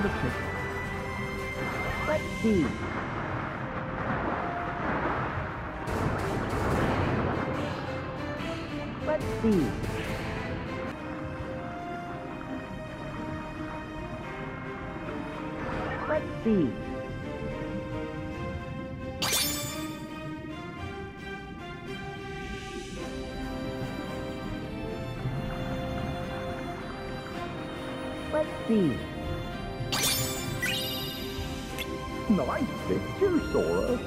The chicken. Let's see. Let's see. Let's see. Let's see. Nice picture, Sora.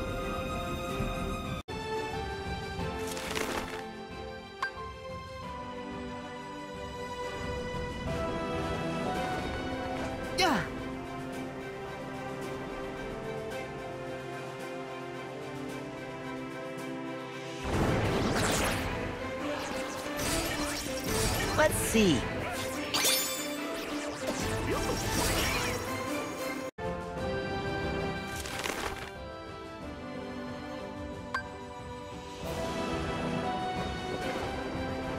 Yeah. Let's see.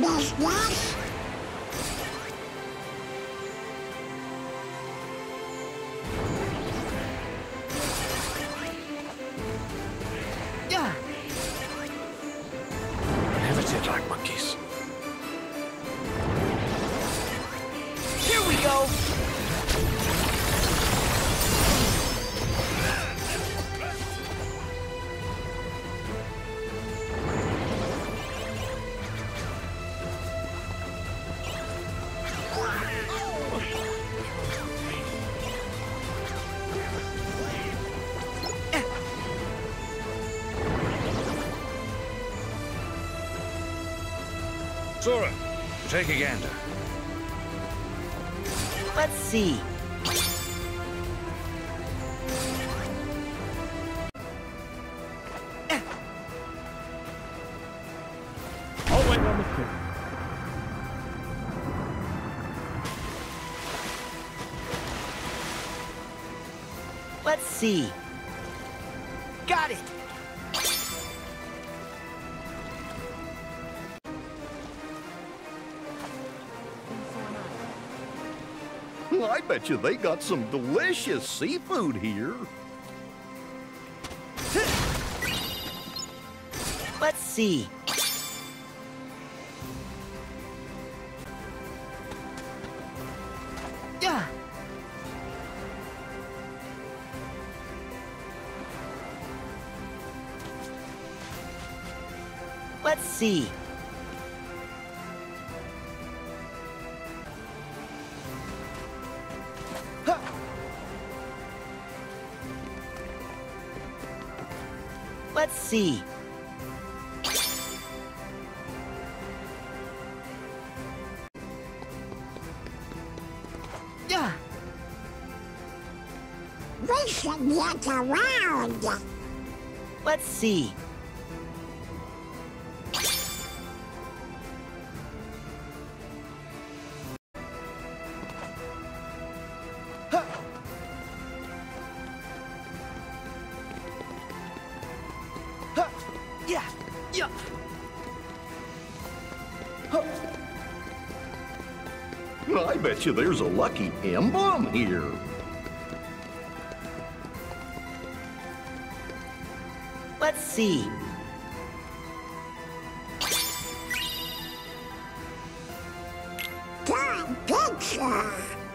Monkey business! Sora, take a gander. Let's see. Always on the chicken. Let's see. Got it. I bet you they got some delicious seafood here. Let's see. Yeah. Let's see. Let's see. Yeah. We should get around! Let's see. I bet you there's a lucky emblem here. Let's see. Good, picture.